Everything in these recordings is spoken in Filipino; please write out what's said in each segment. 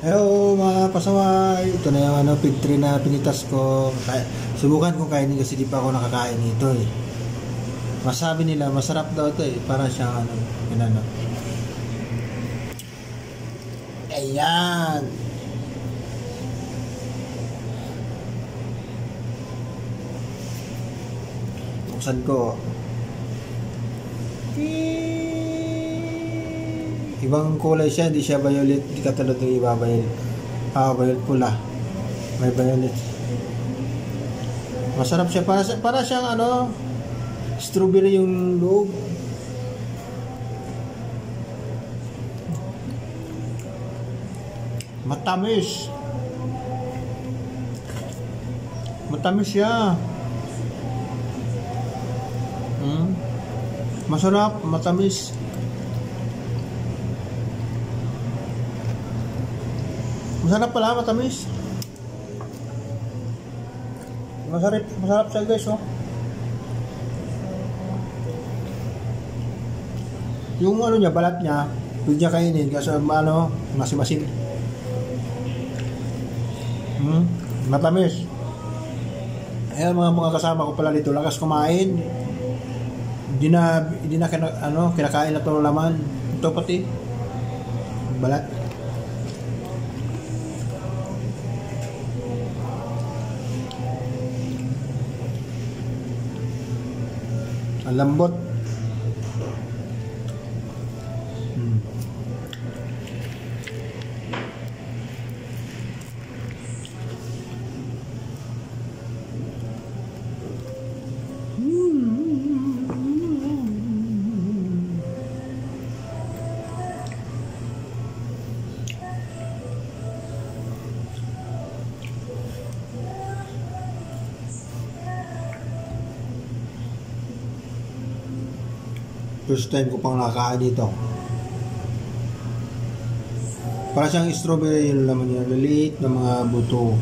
Hello mga pasaway, ito na yung ano, pig na pinitas ko. Subukan kong kainin kasi di pa ako nakakain nito eh. Masabi nila, masarap daw ito eh. Para siyang ano, yun ano. Ayan! Buksan ko. Ibang kulay siya, hindi siya violet, hindi katulad ng iba violet. Ah, violet pula. May violet. Masarap siya para para siyang ano, strawberry yung loob. Matamis. Matamis siya. Hmm. Masarap, matamis. Masarap pala, matamis. Masarap, masarap siya guys, oh. Yung ano niya, balat niya, pwede niya kainin kasi ano, masim-masim. Hmm, matamis. Ayan mga mga kasama ko pala dito, lakas kumain. Hindi na, hindi na kina, ano, kinakain na to laman. Ito pati. Balat. Ang lambot. First time ko pang nakakain dito. Para siyang strawberry yung laman niya. Liliit na mga buto.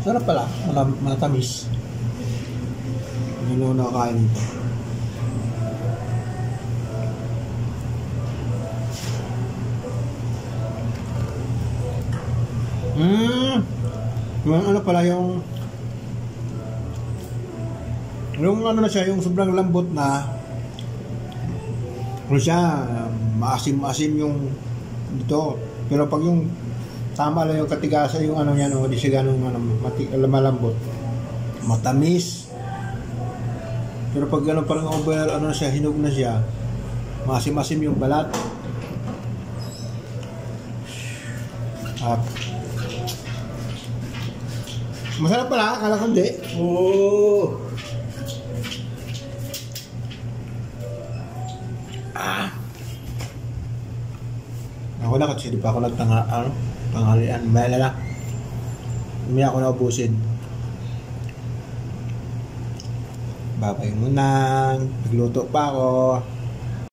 Sarap pala. Matamis. Hindi ko nakakain dito. Hmm. Yung ano pala yung yung ano na siya, yung sobrang lambot na ano siya, maasim-asim yung dito. Pero pag yung tama lang yung katigasan yung ano niya, no, hindi siya ganun ano, mati, malambot. Matamis. Pero pag gano'n parang over, ano na siya, hinog na siya, maasim-asim yung balat. At Masarap pala, akala ko hindi. Oo. Ah. Ako na kasi di pa ako nagtanga, ano, tanghalian. Maya na Hindi ako naubusin. Babay mo na. Nagluto pa ako.